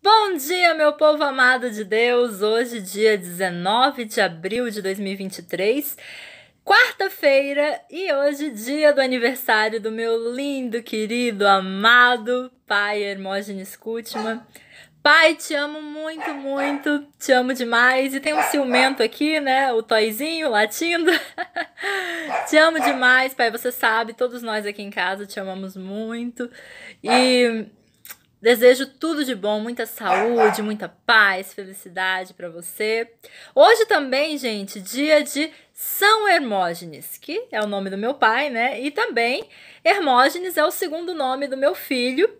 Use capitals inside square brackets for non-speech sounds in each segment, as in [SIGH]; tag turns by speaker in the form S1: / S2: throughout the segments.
S1: Bom dia, meu povo amado de Deus! Hoje, dia 19 de abril de 2023, quarta-feira, e hoje, dia do aniversário do meu lindo, querido, amado pai Hermógenes Kutman. Pai, te amo muito, muito, te amo demais. E tem um ciumento aqui, né? O toizinho latindo. [LAUGHS] te amo demais, pai. Você sabe, todos nós aqui em casa te amamos muito. E Desejo tudo de bom, muita saúde, muita paz, felicidade para você. Hoje também, gente, dia de São Hermógenes, que é o nome do meu pai, né? E também Hermógenes é o segundo nome do meu filho,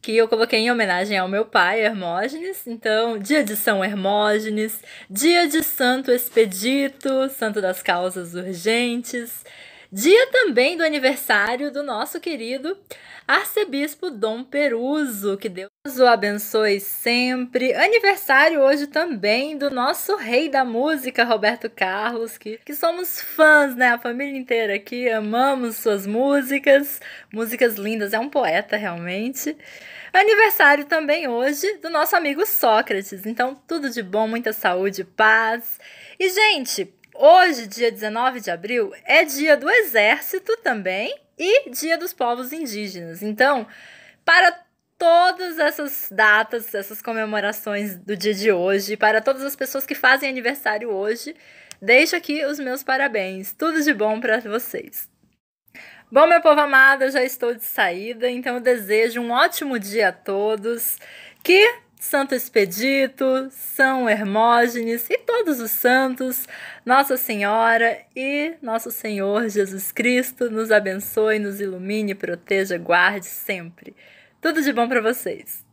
S1: que eu coloquei em homenagem ao meu pai, Hermógenes. Então, dia de São Hermógenes, dia de Santo Expedito, santo das causas urgentes. Dia também do aniversário do nosso querido arcebispo Dom Peruso, que Deus o abençoe sempre. Aniversário hoje também do nosso rei da música, Roberto Carlos, que, que somos fãs, né? A família inteira aqui, amamos suas músicas, músicas lindas, é um poeta realmente. Aniversário também hoje do nosso amigo Sócrates. Então, tudo de bom, muita saúde, paz. E, gente, Hoje, dia 19 de abril, é dia do Exército também e dia dos povos indígenas. Então, para todas essas datas, essas comemorações do dia de hoje, para todas as pessoas que fazem aniversário hoje, deixo aqui os meus parabéns. Tudo de bom para vocês. Bom, meu povo amado, eu já estou de saída, então eu desejo um ótimo dia a todos. Que Santo Expedito, São Hermógenes e todos os santos, Nossa Senhora e Nosso Senhor Jesus Cristo nos abençoe, nos ilumine, proteja, guarde sempre. Tudo de bom para vocês.